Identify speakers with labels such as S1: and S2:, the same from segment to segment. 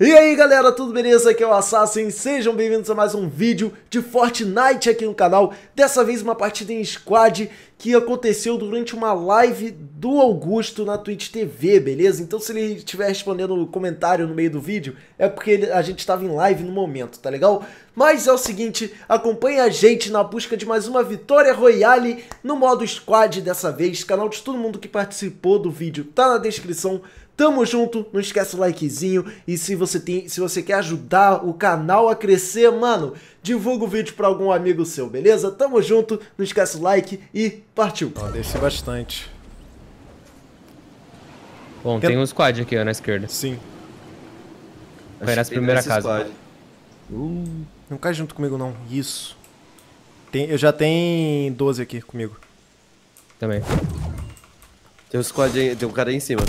S1: E aí galera, tudo beleza? Aqui é o Assassin, sejam bem-vindos a mais um vídeo de Fortnite aqui no canal Dessa vez uma partida em squad que aconteceu durante uma live do Augusto na Twitch TV, beleza? Então se ele estiver respondendo no comentário no meio do vídeo É porque a gente estava em live no momento, tá legal? Mas é o seguinte, acompanhe a gente na busca de mais uma vitória royale no modo squad dessa vez Canal de todo mundo que participou do vídeo tá na descrição Tamo junto, não esquece o likezinho e se você tem, se você quer ajudar o canal a crescer, mano, divulga o vídeo pra algum amigo seu, beleza? Tamo junto, não esquece o like e partiu.
S2: Ó, desci bastante.
S3: Bom, tem um squad aqui ó, na esquerda.
S2: Sim.
S3: Vai nessa primeira casa.
S2: Não cai junto comigo, não. Isso. Tem, eu já tenho 12 aqui comigo.
S3: Também.
S4: Tem um squad aí, tem um cara aí em cima.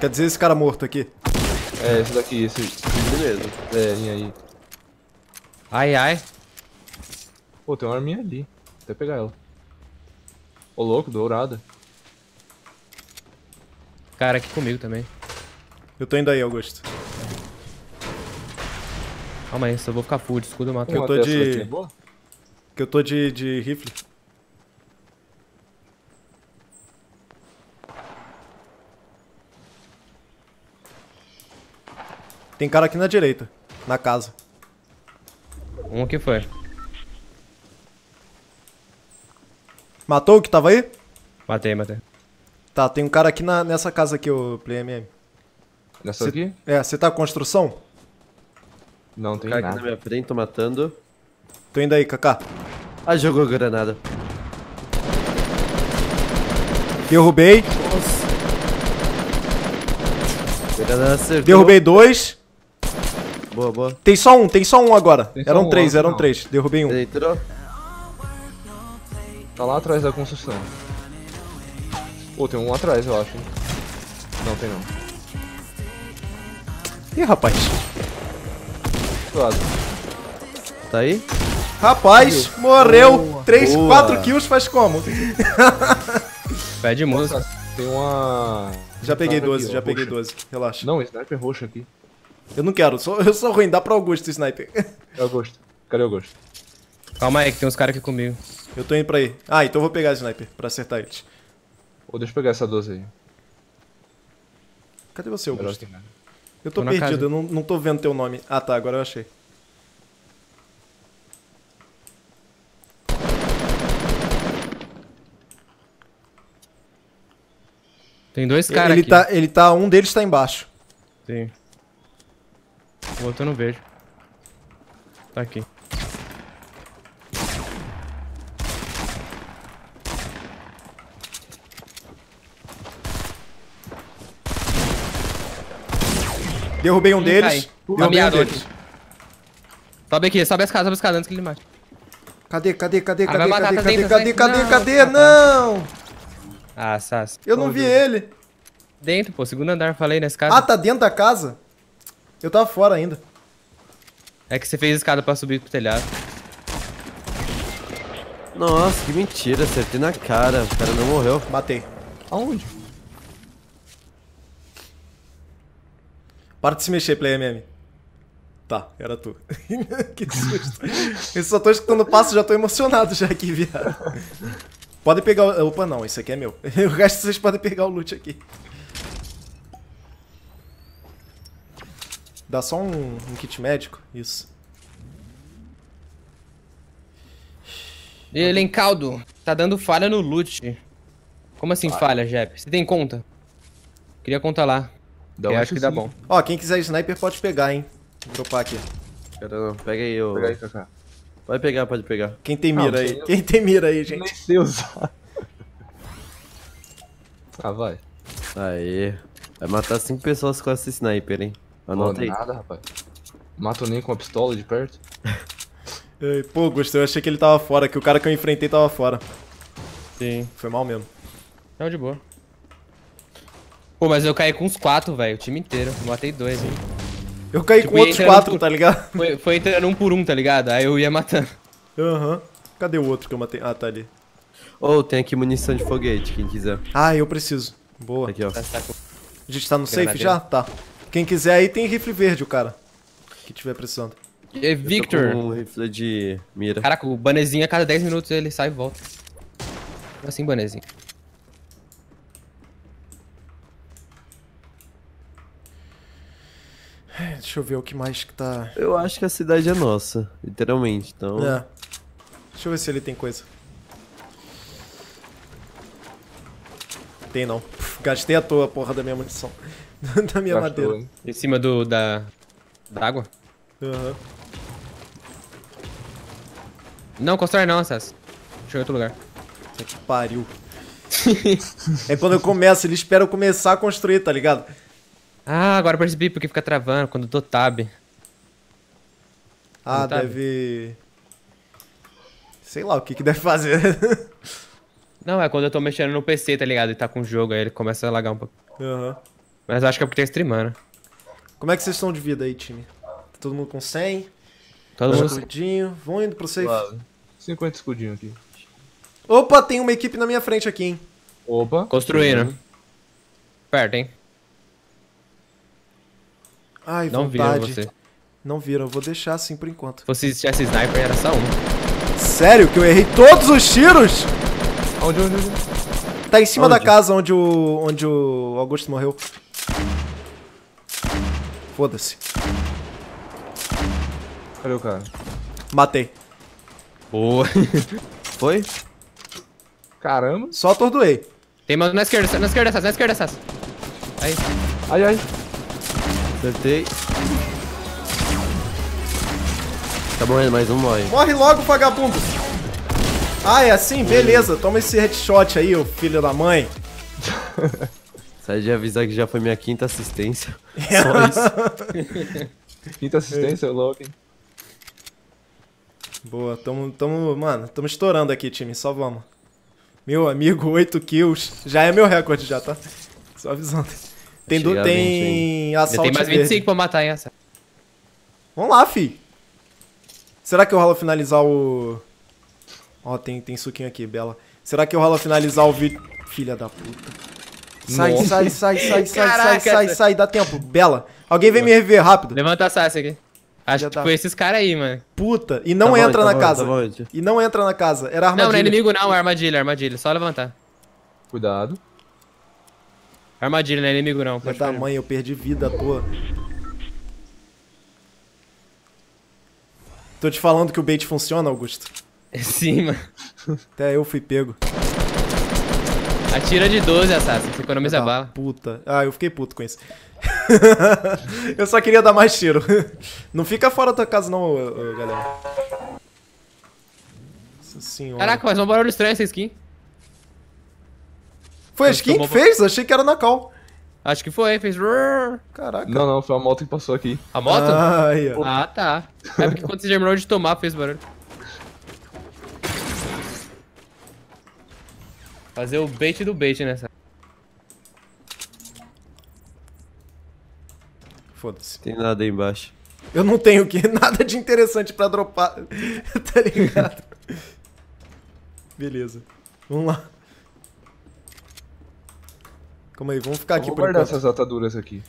S2: Quer dizer, esse cara morto aqui.
S5: É, esse daqui, esse.
S4: Ele mesmo.
S5: É, linha aí.
S3: Ai, ai.
S5: Pô, tem uma arminha ali. Até pegar ela. Ô louco, dourada.
S3: Cara aqui comigo também.
S2: Eu tô indo aí, Augusto.
S3: Calma aí, só vou ficar full de escudo eu mato.
S2: Eu
S5: Uma
S2: tô de-
S5: é?
S2: Que eu tô de, de rifle. Tem cara aqui na direita, na casa.
S3: Um aqui foi.
S2: Matou o que tava aí?
S3: Matei, matei.
S2: Tá, tem um cara aqui na, nessa casa aqui, o PlayMM.
S5: Nessa
S2: Cê-
S5: aqui?
S2: É, você tá com construção?
S5: Não tem
S4: cara aqui na
S5: nada.
S4: minha frente, tô matando.
S2: Tô indo aí, Kaká.
S4: Ah, jogou granada.
S2: Derrubei.
S4: Granada acertou.
S2: Derrubei dois.
S4: Boa, boa.
S2: Tem só um, tem só um agora.
S5: Tem
S2: Eram
S5: um,
S2: três,
S5: ó,
S2: eram
S5: não.
S2: três. Derrubei um.
S4: Ele entrou?
S5: Tá lá atrás da construção. Pô, tem um atrás, eu acho. Não, tem não.
S2: Ih, rapaz.
S5: Do lado.
S4: Tá aí?
S2: Rapaz, morreu. Três,
S4: Boa.
S2: quatro kills faz como?
S3: Pede música.
S5: Tem uma.
S2: Já peguei
S5: Aqui,
S2: 12,
S5: ó,
S2: já peguei
S5: roxa.
S2: 12. Relaxa.
S5: Não, sniper roxo aqui.
S2: Eu não quero, sou, eu sou ruim, dá pra Augusto sniper.
S5: É o Augusto. Cadê o Augusto?
S3: Calma aí, que tem uns caras aqui comigo.
S2: Eu tô indo pra aí. Ah, então eu vou pegar sniper pra acertar eles.
S5: Ô, deixa eu pegar essa 12 aí.
S2: Cadê você,
S5: Melhor
S2: Augusto? Eu tô
S3: Tô
S2: perdido,
S3: casa.
S2: eu não, não tô vendo teu nome. Ah tá, agora eu achei.
S3: Tem dois caras
S2: Ele
S3: aqui.
S2: tá, ele tá, um deles tá embaixo.
S3: Sim. O outro eu não vejo. Tá aqui.
S2: Derrubei um deles.
S3: cai.
S2: Derrubei um deles.
S3: aqui. Sobe aqui, sobe as casas, sobe as casas antes que ele mate.
S2: Cadê, cadê, cadê,
S3: Ah,
S2: cadê,
S3: matar,
S2: cadê, cadê,
S3: dentro,
S2: cadê, cadê,
S3: Não,
S2: cadê?
S3: tá.
S2: Não!
S3: Ah, Sass.
S2: Eu não vi ele.
S3: Dentro, pô, segundo andar, falei nessa casa.
S2: Ah, tá dentro da casa? Eu tava fora ainda.
S3: É que você fez escada pra subir pro telhado.
S4: Nossa, que mentira. Acertei na cara. O cara não morreu.
S2: Matei.
S5: Aonde?
S2: Para de se mexer, Player MM. Tá, era tu. que susto. Eu só tô escutando o passo, já tô emocionado já aqui, viado. Pode pegar o... Opa, não, isso aqui é meu. O resto vocês podem pegar o loot aqui. Dá só um, um kit médico? Isso.
S3: Ele em caldo. Tá dando falha no loot. Como assim falha, Jep? Você tem conta? Queria conta lá.
S5: Dá
S3: eu
S5: um
S3: acho que dá bom.
S2: Ó, quem quiser sniper pode pegar, hein. Vou dropar aqui.
S4: Cara, não. Pega aí, ô.
S5: Pega aí, Kaká.
S4: Pode pegar, pode pegar.
S2: Quem tem mira
S5: não
S2: aí? Quem tem mira aí, gente?
S5: Nem sei usar. ah, vai.
S4: Aê. Vai matar cinco pessoas com esse sniper, hein? Anota aí.
S5: nada, rapaz. Mato nem com a pistola de perto.
S2: Ei, Pô, gostei, eu achei que ele tava fora, que o cara que eu enfrentei tava fora.
S3: Sim.
S2: Foi mal mesmo.
S3: Não, de boa. Pô, mas eu caí com uns quatro, velho. O time inteiro. Eu matei dois, hein.
S2: Eu caí
S3: Tipo,
S2: com outros quatro,
S3: fu-
S2: tá ligado?
S3: Foi, foi entrando um por um, tá ligado? Aí eu ia matando.
S2: Aham. Cadê o outro que eu matei? Ah, tá ali.
S4: Ou tem aqui munição de foguete, quem quiser.
S2: Ah, eu preciso. Boa.
S4: Aqui, ó.
S3: Tá,
S2: A gente tá no safe já? Tá. Quem quiser aí tem rifle verde, o cara. Que tiver precisando.
S3: E
S4: Eu tô
S3: Victor.
S4: com um rifle de mira.
S3: Caraca, o banezinho a cada 10 minutos ele sai e volta. Como assim, banezinho?
S2: É, Deixa eu ver o que mais que tá.
S4: Eu acho que a cidade é nossa, literalmente. Então,
S2: É. Deixa eu ver se ele tem coisa. Tem não. Puf, Gastei à toa a porra da minha munição. da minha
S5: Gastou,
S2: madeira.
S5: hein?
S3: Em cima do da. Da água?
S2: Aham.
S3: Não, constrói não, Assas. Deixa eu ir em outro lugar.
S2: Que pariu. é quando eu começo, ele espera eu começar a construir, tá ligado?
S3: Ah, agora percebi porque fica travando quando eu dou tab.
S2: Ah,
S3: tá
S2: deve. Sei lá o que que deve fazer.
S3: Não, é quando eu tô mexendo no PC, tá ligado? E tá com o jogo, aí ele começa a lagar um pouco.
S2: Aham.
S3: Mas eu acho que é porque tá streamando.
S2: Como é que vocês estão de vida aí, time? Tá todo mundo com 100?
S3: Todo mundo.
S2: Escudinho. Vão indo pro safe.
S5: Suave. 50 escudinho aqui.
S2: Opa, tem uma equipe na minha frente aqui, hein?
S5: Opa.
S3: Construindo. Perto, hein?
S2: Ai,
S3: Não viram
S2: vontade.
S3: você.
S2: Não viram, eu vou deixar assim por enquanto.
S3: Se fosse tivesse sniper, era só um.
S2: Sério que eu errei todos os tiros?
S5: Onde, onde, onde?
S2: Tá em cima
S4: Onde?
S2: da casa onde o onde o Augusto morreu. Foda-se.
S5: Cadê o cara?
S2: Matei.
S3: Boa.
S4: foi?
S5: Caramba.
S2: Só atordoei.
S3: Tem mais na esquerda, na esquerda, na esquerda, Assas. Aí.
S5: Ai, ai.
S4: Acertei. Tá morrendo, mais um morre.
S2: Morre logo, vagabundo. Ah, é assim? Beleza. Toma esse headshot aí, ô filho da mãe.
S4: Sai de avisar que já foi minha quinta assistência. Só isso.
S5: Quinta assistência, louco, hein?
S2: Boa, tamo, tamo, mano, tamo estourando aqui, time, só vamos. Meu amigo, 8 kills. Já é meu recorde já, tá? Só avisando. Tem, do, tem assalto
S3: tem mais
S2: verde.
S3: 25 pra matar, hein, Assas.
S2: Vamos lá, fi. Será que eu rolo finalizar o... Ó, tem, tem suquinho aqui, Bela. Será que eu rolo finalizar o vídeo... Filha da puta. Sai,
S5: Nossa.
S2: sai, sai, sai, sai,
S3: Caraca,
S2: sai, sai, sai, dá tempo. Bela, alguém vem me rever rápido.
S3: Levanta a Assas aqui. Acho
S2: Já
S3: que
S2: tá.
S3: foi esses caras aí, mano.
S2: Puta, e não
S4: Tá bom,
S2: entra
S4: tá
S2: na
S4: bom,
S2: casa.
S4: tá bom, onde?
S2: E não entra na casa, era
S3: Não, não é
S2: armadilha.
S3: inimigo não, é armadilha, armadilha. Só levantar.
S5: Cuidado.
S3: Armadilha, não é inimigo não. Pode
S2: da
S3: ficar.
S2: mãe, eu perdi vida à toa. Tô te falando que o bait funciona, Augusto.
S3: Sim, mano.
S2: Até eu fui pego.
S3: Atira de 12, Assassin. Você economiza
S2: Da
S3: bala.
S2: Puta. Ah, eu fiquei puto com isso. eu só queria dar mais tiro. Não fica fora da tua casa não, galera. Nossa senhora.
S3: Caraca, mas um barulho estranho essa skin.
S2: Foi a
S3: Acho que
S2: skin que fez? Achei que era na cal.
S3: Acho que foi, fez.
S2: Caraca.
S5: Não, não, foi a moto que passou aqui.
S3: A moto?
S2: Ah, ó.
S3: Ah, tá. É porque quando você terminou de tomar, fez barulho. Fazer o bait do bait nessa.
S2: Foda-se.
S4: Tem nada aí embaixo.
S2: Eu não tenho que nada de interessante pra dropar. tá ligado? Beleza. Vamos lá. Calma aí, vamos ficar aqui
S5: vou
S2: por
S5: guardar
S2: enquanto.
S5: essas ataduras aqui.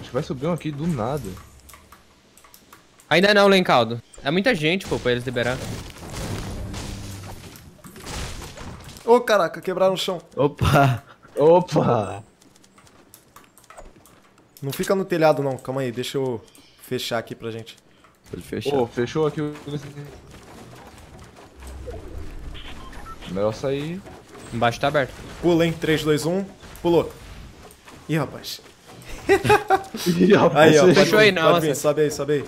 S5: Acho que vai subir um aqui do nada.
S3: Ainda não, Lencaldo. É muita gente, pô, pra eles liberar.
S2: Ô, caraca, quebraram o chão.
S4: Opa!
S5: Opa!
S2: Não fica no telhado, não. Calma aí, deixa eu fechar aqui pra gente.
S4: Pode fechar.
S5: Ô, fechou aqui o. Melhor sair.
S3: Embaixo tá aberto.
S2: Pula, hein? 3, 2, 1. Pulou. Ih, rapaz.
S5: Ih, rapaz,
S2: Aí, ó. Pode
S3: Fechou aí, não,
S2: Pode vir, sobe aí, sobe aí.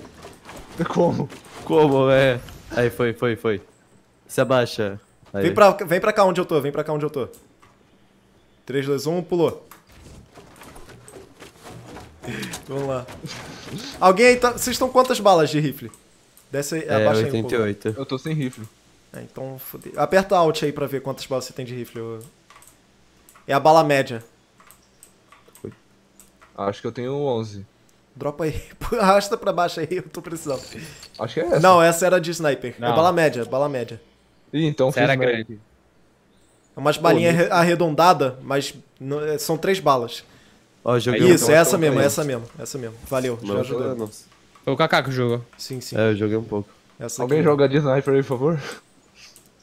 S5: Como?
S4: Como, é? Aí, foi, foi, foi. Se abaixa. Aí.
S2: Vem pra, vem pra cá onde eu tô, vem pra cá onde eu tô. 3, 2, 1, pulou. Vamos lá. Alguém aí tá. Vocês estão quantas balas de rifle? Desce aí,
S4: É,
S2: abaixa aí um pouco.
S4: 88.
S5: Eu tô sem rifle.
S2: É, então, fudeu. Aperta Alt aí pra ver quantas balas você tem de rifle. É a bala média.
S5: Acho que eu tenho 11.
S2: Dropa aí. Arrasta pra baixo aí, eu tô precisando.
S5: Acho que é essa.
S2: Não, essa era de sniper. É
S3: Não.
S2: bala média, bala média.
S5: Ih, então
S3: Essa era grande.
S2: É umas balinhas arre- arredondadas, mas é, são três balas.
S4: Ó, joguei
S5: Aí,
S4: um
S2: Isso,
S5: então,
S2: é essa mesmo, é essa mesmo, essa mesmo. Valeu, já
S4: Não,
S2: ajudou.
S4: não.
S3: Foi o Kaká que jogou.
S2: Sim, sim.
S4: É, eu joguei um pouco.
S2: Essa
S5: Alguém
S2: aqui.
S5: joga de sniper aí, por favor?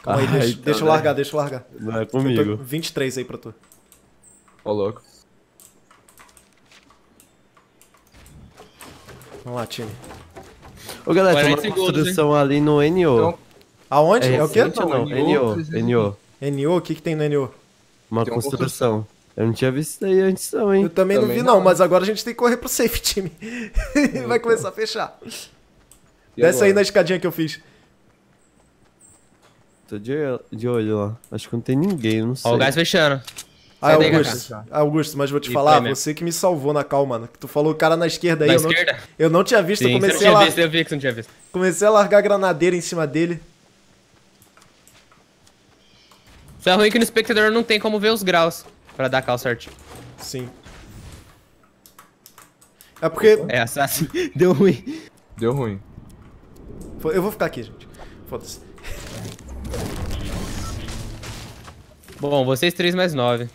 S2: Calma aí,
S4: Ai,
S2: deixa,
S4: então,
S2: deixa eu
S4: né?
S2: largar, deixa eu largar.
S4: Não é comigo.
S2: 23 aí pra tu.
S5: Ó, louco.
S2: Vamos lá, time.
S4: Ô, galera, tem
S3: 40
S4: uma construção ali no NO.
S5: Então,
S2: Aonde?
S4: é
S2: É, o quê?
S4: não?
S5: NO,
S4: NO, NO.
S2: NO? O que, que tem no NO?
S4: Uma construção. Eu não tinha visto isso aí antes não, hein?
S2: Eu também, não
S5: Também
S2: vi, não,
S5: não.
S2: mas agora a gente tem que correr pro safe, time. Vai começar a fechar.
S5: e
S2: Desce aí
S5: agora?
S2: na escadinha que eu fiz.
S4: Tô de, de olho lá. Acho que não tem ninguém, não sei.
S3: Ó, o gás fechando.
S2: Ah,
S3: Sai daí,
S2: Augusto. Ah, Augusto, mas vou te
S3: E
S2: falar, você que me salvou na cal, mano. Que tu falou o cara na esquerda aí.
S3: Na
S2: eu, não,
S3: esquerda?
S2: eu não tinha visto, eu
S3: Sim, você não
S2: comecei a,
S3: tinha
S2: lar-
S3: visto, eu vi que você não tinha visto.
S2: comecei a largar granadeira em cima dele.
S3: Só é ruim que no espectador não tem como ver os graus pra dar cal certinho.
S2: Sim. É porque.
S3: É, assassin. Deu ruim.
S5: Deu ruim.
S2: Eu vou ficar aqui, gente. Foda-se.
S3: Bom, vocês três mais nove.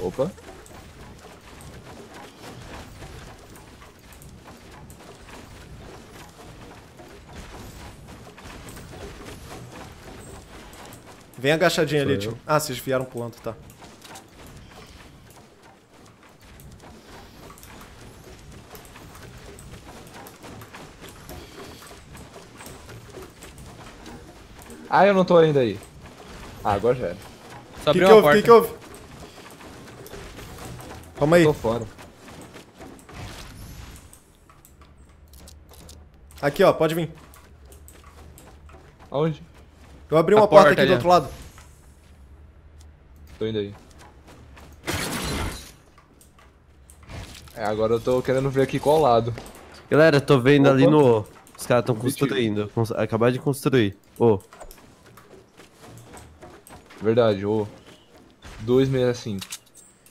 S5: Opa.
S2: Vem agachadinho ali,
S5: eu.
S2: tio. Ah, vocês vieram pulando, tá.
S5: Ah, eu não tô ainda aí. Ah, agora já era.
S3: Só
S2: O que, que
S3: uma
S2: houve? O
S3: porta.
S2: que, que houve? Calma aí.
S5: Tô fora.
S2: Aqui, ó, pode vir.
S5: Aonde?
S2: Eu abri uma porta,
S3: porta
S2: aqui do
S3: ali, ó.
S2: outro lado.
S5: Tô indo aí. É, agora eu tô querendo ver aqui qual lado.
S4: Galera, tô vendo ali
S5: Opa.
S4: no... Os caras tão
S5: Mentira.
S4: construindo. Cons- Acabaram de construir. Ô,
S5: Verdade, ô. 265.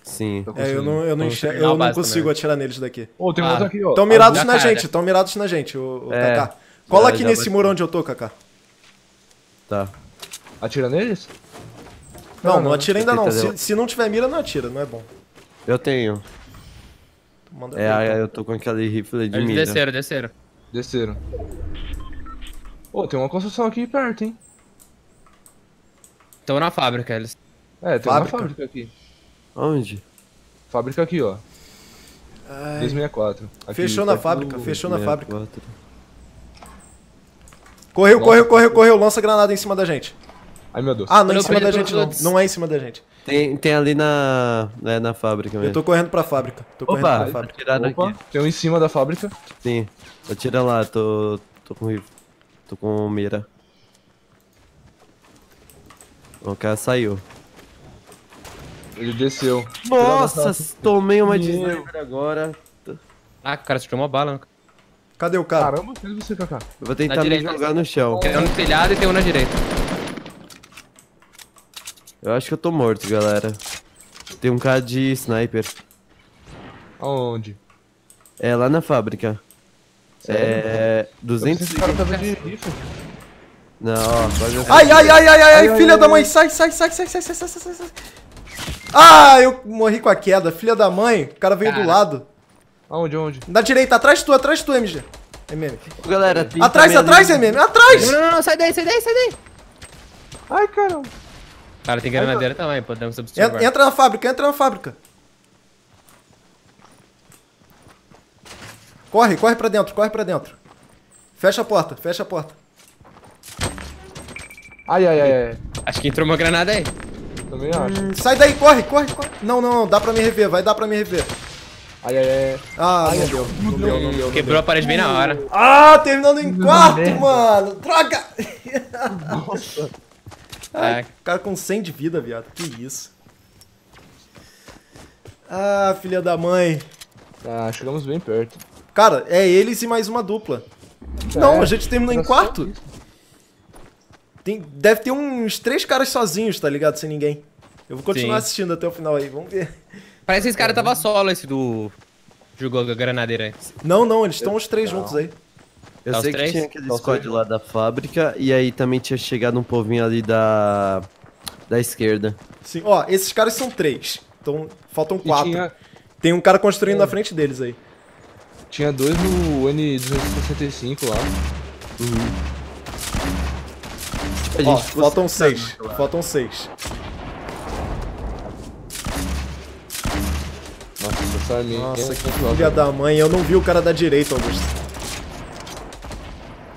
S4: sim.
S5: Tô
S2: É, eu não, eu não, enxer- eu não
S3: básico
S2: consigo
S3: também.
S2: atirar neles daqui.
S5: Ô, tem
S3: Ah,
S5: outro aqui, ó.
S2: Estão mirados na
S3: cara.
S2: gente, estão mirados na gente, o, o
S4: É.
S2: Kaká. Cola
S4: Já-
S2: aqui nesse muro onde eu tô, Kaká.
S4: Tá.
S5: Atira neles?
S2: Não, não,
S5: não,
S2: atira ainda não. Se, se não tiver mira, não atira, não é bom.
S4: Eu tenho.
S2: Manda
S4: É, aí
S2: então.
S4: eu tô com aquele rifle de
S3: Eles
S4: mira.
S3: desceram, desceram.
S5: Desceram. Ô, tem uma construção aqui perto, hein?
S3: Estão na fábrica, eles.
S5: É, tem
S2: Fábrica?
S5: uma fábrica aqui.
S4: Onde?
S5: Fábrica aqui, ó.
S2: Ai,
S5: 264. Aqui,
S2: Fechou na fábrica, fechou na fábrica.
S4: 64.
S2: Correu, correu, correu, correu. Lança granada em cima da gente.
S5: Ai, meu Deus.
S2: Ah, não é em cima
S3: pra
S2: da gente, não. Não é em cima da gente.
S4: Tem, tem ali na... É, na fábrica mesmo.
S2: Eu tô correndo pra fábrica. Tô correndo
S4: Opa,
S2: pra
S4: tá
S2: fábrica.
S5: Opa,
S4: aqui.
S5: tem um em cima da fábrica.
S4: Sim. Atira lá, tô... Tô com. Tô com mira. O cara saiu.
S5: Ele desceu.
S4: Nossa, tomei uma de agora.
S3: Ah, o cara tirou uma bala. né?
S2: Cadê o cara?
S5: Caramba, cadê você, Kaká?
S4: Eu vou tentar
S3: Na
S4: me
S3: direita.
S4: jogar no chão.
S3: Tem um no telhado e tem um na direita.
S4: Eu acho que eu tô morto, galera. Tem um cara de sniper.
S5: Aonde?
S4: É lá na fábrica. É. 200
S5: Esse cara tava de rifle.
S4: Não, ó,
S2: Ai, ai, ai, ai, ai, ai, filha
S5: ai,
S2: da mãe, sai, sai, sai, sai, sai, sai, sai, sai, sai. Ah, eu morri com a queda, filha da mãe. O cara veio do
S3: Cara.
S2: lado.
S5: Aonde, aonde?
S2: Na direita, atrás de tu, atrás de tu, MG. MM.
S4: Galera, tem
S2: Atrás, atrás,
S4: ali-
S2: MM, atrás!
S3: Não, não, não, sai daí, sai daí, sai daí.
S5: Ai, caramba.
S3: Cara, tem granadeira também, podemos
S2: En-
S3: observar.
S2: Entra na fábrica, entra na fábrica. Corre, corre pra dentro, corre pra dentro. Fecha a porta, fecha a porta.
S5: Ai, ai, ai, ai.
S3: Acho que entrou uma granada aí.
S5: Também acho.
S2: Hum, Sai daí, corre, corre, corre. Não, não, não, dá pra me rever, vai dar pra me rever.
S5: Ai, ai, ai.
S2: Ah, não deu, não deu, não deu.
S3: Quebrou a parede bem na hora.
S2: Ah, terminando em quarto, mano. Droga!
S3: Ai,
S2: Cara com 100 de vida, viado. Que isso. Ah, filha da mãe.
S5: Ah, chegamos bem perto.
S2: Cara, é eles e mais uma dupla. Não,
S5: É,
S2: a gente terminou em quarto. Tem, deve ter uns três caras sozinhos, tá ligado? Sem ninguém. Eu vou continuar
S3: Sim.
S2: assistindo até o final aí, vamos ver.
S3: Parece que esse cara tava solo, esse do. Jogou a granadeira antes.
S2: Não, não, eles estão os três juntos aí.
S4: Eu
S3: Tá
S4: sei que
S3: três?
S4: tinha aquele
S5: Tá
S4: squad lá da fábrica e aí também tinha chegado um povinho ali da. da esquerda.
S2: Sim, ó, esses caras são três. Então, faltam quatro.
S5: tinha,
S2: Tem um cara construindo na frente deles aí.
S5: tinha dois no N265 lá.
S4: A
S2: Ó, faltam seis. Faltam seis.
S5: Minha.
S2: Nossa, que filha da mãe. Eu não vi o cara da direita, Augusto.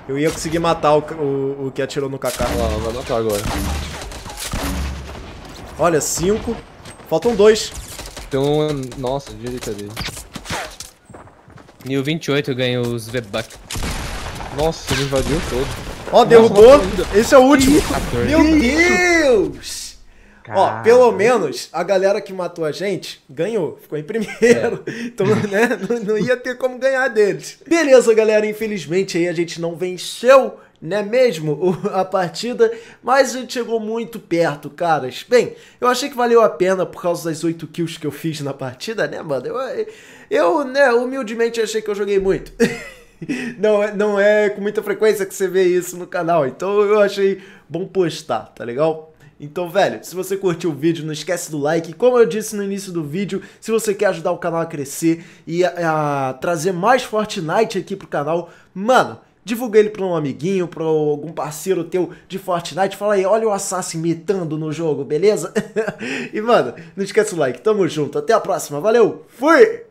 S2: Eu ia conseguir matar o, o, o que atirou no Kaká.
S5: Olha lá, vai matar agora.
S2: Olha, cinco. Faltam dois.
S5: Tem um. Nossa, direita dele.
S3: 1028 ganha os V-Buck.
S5: Nossa, ele invadiu todo.
S2: Ó, derrubou.
S5: nossa.
S2: Esse é o último.
S3: 14.
S2: Meu Deus! Ó, pelo menos a galera que matou a gente ganhou, ficou em primeiro. Então, né, não, não ia ter como ganhar deles. Beleza, galera, infelizmente aí a gente não venceu, né mesmo, a partida, mas a gente chegou muito perto, caras. Bem, eu achei que valeu a pena por causa das 8 kills que eu fiz na partida, né, mano? Eu, eu né, humildemente achei que eu joguei muito. Não é, não é com muita frequência que você vê isso no canal, então eu achei bom postar, tá legal? Então, velho, se você curtiu o vídeo, não esquece do like. Como eu disse no início do vídeo, se você quer ajudar o canal a crescer e a, a trazer mais Fortnite aqui pro canal, mano, divulga ele pra um amiguinho, pra algum parceiro teu de Fortnite. Fala aí, olha o Assassin mitando no jogo, beleza? e, mano, não esquece o like. Tamo junto. Até a próxima. Valeu. Fui!